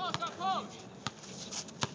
Go down, go